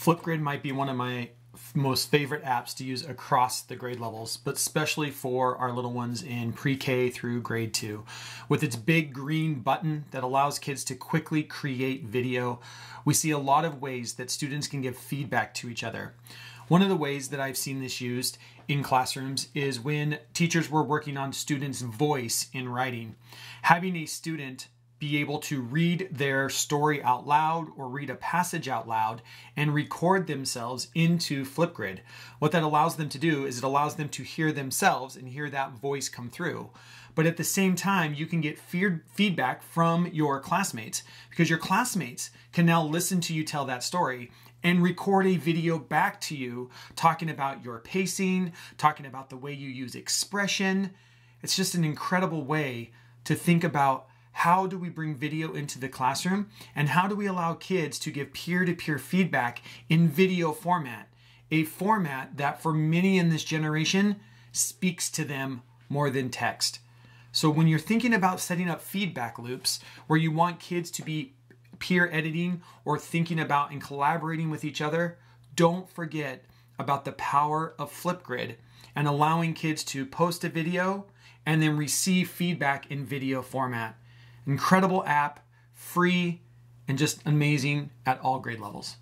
Flipgrid might be one of my most favorite apps to use across the grade levels, but especially for our little ones in pre K through grade two. With its big green button that allows kids to quickly create video, we see a lot of ways that students can give feedback to each other. One of the ways that I've seen this used in classrooms is when teachers were working on students' voice in writing. Having a student be able to read their story out loud or read a passage out loud and record themselves into Flipgrid. What that allows them to do is it allows them to hear themselves and hear that voice come through. But at the same time, you can get feedback from your classmates because your classmates can now listen to you tell that story and record a video back to you talking about your pacing, talking about the way you use expression. It's just an incredible way to think about how do we bring video into the classroom? And how do we allow kids to give peer-to-peer feedback in video format? A format that for many in this generation speaks to them more than text. So when you're thinking about setting up feedback loops where you want kids to be peer editing or thinking about and collaborating with each other don't forget about the power of flipgrid and allowing kids to post a video and then receive feedback in video format Incredible app, free, and just amazing at all grade levels.